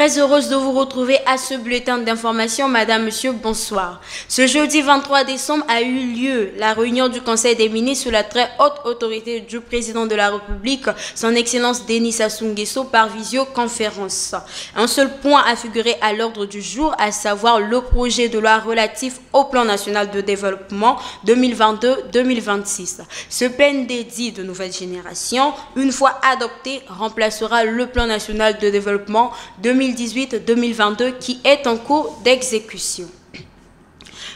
Très heureuse de vous retrouver à ce bulletin d'information. Madame, Monsieur, bonsoir. Ce jeudi 23 décembre a eu lieu la réunion du Conseil des ministres sous la très haute autorité du président de la République, son Excellence Denis Sassou par visioconférence. Un seul point a figuré à l'ordre du jour, à savoir le projet de loi relatif au plan national de développement 2022-2026. Ce PND dit de nouvelle génération, une fois adopté, remplacera le plan national de développement 2022 2018-2022 qui est en cours d'exécution.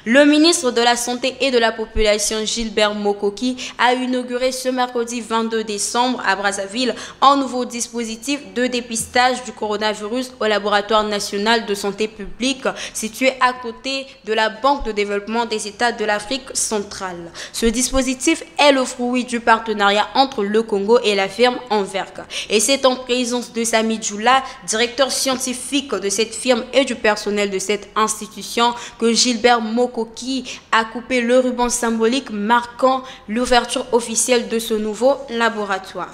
Le ministre de la Santé et de la Population, Gilbert Mokoki, a inauguré ce mercredi 22 décembre à Brazzaville un nouveau dispositif de dépistage du coronavirus au laboratoire national de santé publique situé à côté de la Banque de développement des États de l'Afrique centrale. Ce dispositif est le fruit du partenariat entre le Congo et la firme Enverg. Et c'est en présence de Sami Djoula, directeur scientifique de cette firme et du personnel de cette institution, que Gilbert Mokoki qui a coupé le ruban symbolique marquant l'ouverture officielle de ce nouveau laboratoire.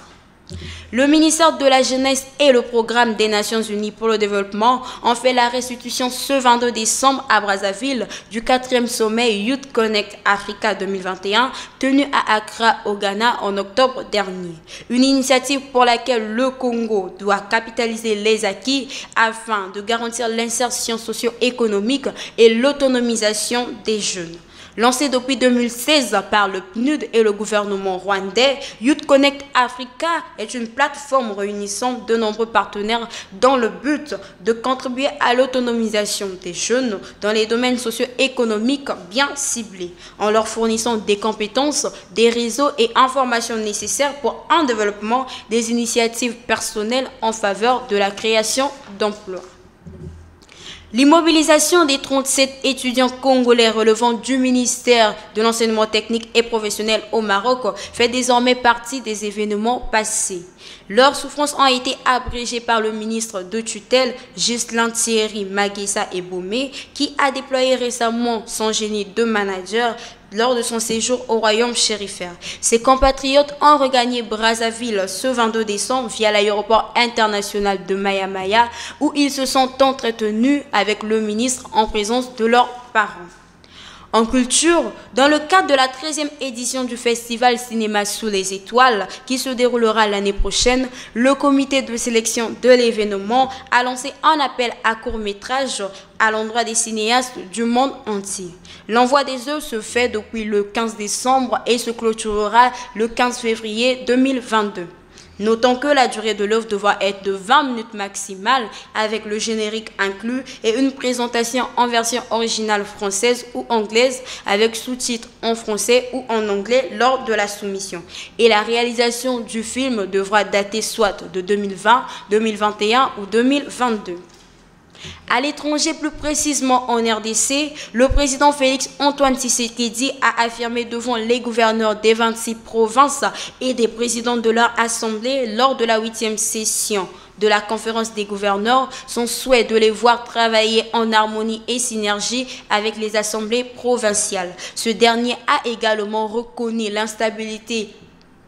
Le ministère de la Jeunesse et le Programme des Nations Unies pour le Développement ont fait la restitution ce 22 décembre à Brazzaville du quatrième sommet Youth Connect Africa 2021 tenu à Accra au Ghana en octobre dernier. Une initiative pour laquelle le Congo doit capitaliser les acquis afin de garantir l'insertion socio-économique et l'autonomisation des jeunes. Lancé depuis 2016 par le PNUD et le gouvernement rwandais, Youth Connect Africa est une plateforme réunissant de nombreux partenaires dans le but de contribuer à l'autonomisation des jeunes dans les domaines socio-économiques bien ciblés, en leur fournissant des compétences, des réseaux et informations nécessaires pour un développement des initiatives personnelles en faveur de la création d'emplois. L'immobilisation des 37 étudiants congolais relevant du ministère de l'enseignement technique et professionnel au Maroc fait désormais partie des événements passés. Leurs souffrances ont été abrégées par le ministre de tutelle, Ghislain Thierry Maguessa Ebomé, qui a déployé récemment son génie de manager lors de son séjour au royaume chérifère. Ses compatriotes ont regagné Brazzaville ce 22 décembre via l'aéroport international de Maya Maya où ils se sont entretenus avec le ministre en présence de leurs parents. En culture, dans le cadre de la 13e édition du festival Cinéma sous les étoiles qui se déroulera l'année prochaine, le comité de sélection de l'événement a lancé un appel à court métrage à l'endroit des cinéastes du monde entier. L'envoi des œuvres se fait depuis le 15 décembre et se clôturera le 15 février 2022. Notons que la durée de l'œuvre devra être de 20 minutes maximales avec le générique inclus et une présentation en version originale française ou anglaise avec sous-titres en français ou en anglais lors de la soumission. Et la réalisation du film devra dater soit de 2020, 2021 ou 2022. À l'étranger, plus précisément en RDC, le président Félix Antoine Tshisekedi a affirmé devant les gouverneurs des 26 provinces et des présidents de leur assemblée lors de la huitième session de la conférence des gouverneurs son souhait de les voir travailler en harmonie et synergie avec les assemblées provinciales. Ce dernier a également reconnu l'instabilité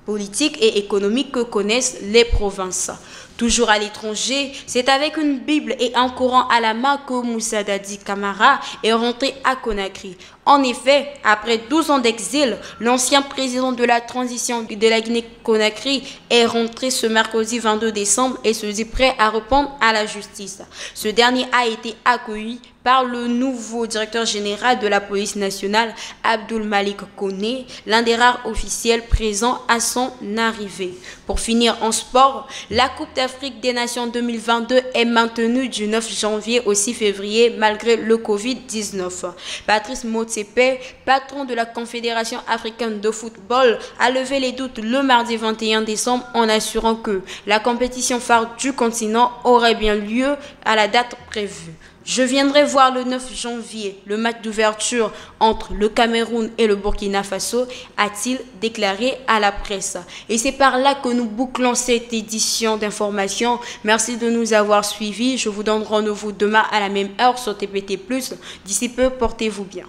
politique et économique que connaissent les provinces. Toujours à l'étranger, c'est avec une Bible et un Coran à la main que Moussa Dadi Kamara est rentré à Conakry. En effet, après 12 ans d'exil, l'ancien président de la transition de la Guinée-Conakry est rentré ce mercredi 22 décembre et se dit prêt à répondre à la justice. Ce dernier a été accueilli par le nouveau directeur général de la police nationale, Abdul Malik Kone, l'un des rares officiels présents à son arrivée. Pour finir en sport, la Coupe d'Afrique des Nations 2022 est maintenue du 9 janvier au 6 février malgré le Covid-19. Patrice Motsepe, patron de la Confédération africaine de football, a levé les doutes le mardi 21 décembre en assurant que la compétition phare du continent aurait bien lieu à la date prévue. Je viendrai voir le 9 janvier le match d'ouverture entre le Cameroun et le Burkina Faso, a-t-il déclaré à la presse. Et c'est par là que nous bouclons cette édition d'information. Merci de nous avoir suivis. Je vous donne rendez-vous demain à la même heure sur TPT+. D'ici peu, portez-vous bien.